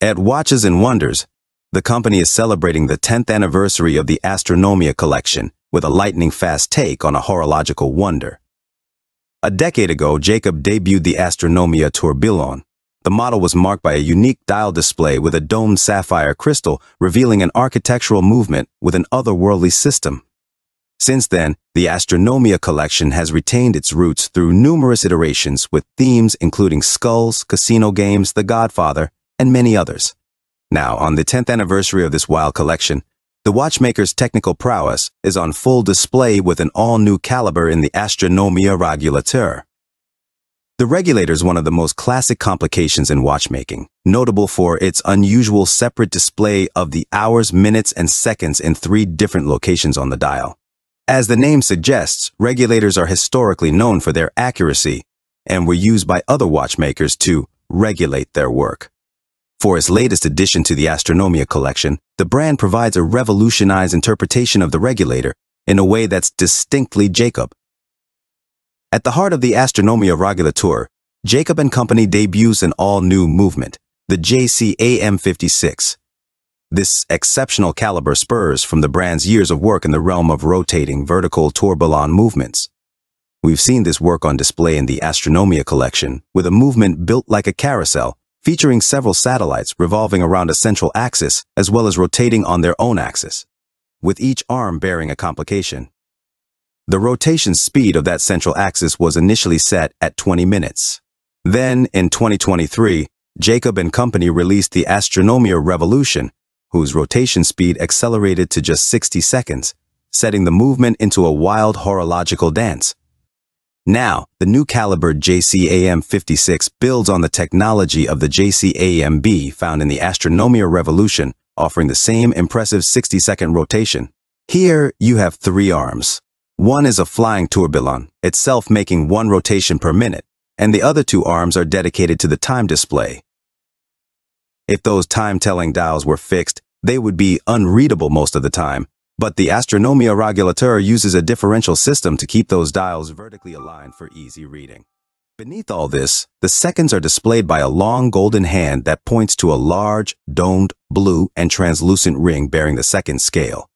At Watches and Wonders, the company is celebrating the 10th anniversary of the Astronomia collection with a lightning-fast take on a horological wonder. A decade ago, Jacob debuted the Astronomia Tourbillon. The model was marked by a unique dial display with a domed sapphire crystal revealing an architectural movement with an otherworldly system. Since then, the Astronomia collection has retained its roots through numerous iterations with themes including skulls, casino games, The Godfather, and many others. Now, on the 10th anniversary of this wild collection, the watchmaker's technical prowess is on full display with an all-new caliber in the Astronomia Regulateur. The regulator is one of the most classic complications in watchmaking, notable for its unusual separate display of the hours, minutes, and seconds in three different locations on the dial. As the name suggests, regulators are historically known for their accuracy and were used by other watchmakers to regulate their work. For its latest addition to the Astronomia collection, the brand provides a revolutionized interpretation of the regulator in a way that's distinctly Jacob. At the heart of the Astronomia Regulateur, Jacob & Company debuts an all-new movement, the JC AM56. This exceptional caliber spurs from the brand's years of work in the realm of rotating vertical tourbillon movements. We've seen this work on display in the Astronomia collection, with a movement built like a carousel, featuring several satellites revolving around a central axis as well as rotating on their own axis, with each arm bearing a complication. The rotation speed of that central axis was initially set at 20 minutes. Then, in 2023, Jacob and Company released the Astronomia Revolution, whose rotation speed accelerated to just 60 seconds, setting the movement into a wild horological dance. Now, the new caliber JCAM56 builds on the technology of the JCAMB found in the Astronomia Revolution, offering the same impressive 60-second rotation. Here, you have three arms. One is a flying tourbillon, itself making one rotation per minute, and the other two arms are dedicated to the time display, if those time-telling dials were fixed, they would be unreadable most of the time, but the Astronomia Regulateur uses a differential system to keep those dials vertically aligned for easy reading. Beneath all this, the seconds are displayed by a long golden hand that points to a large, domed, blue, and translucent ring bearing the second scale.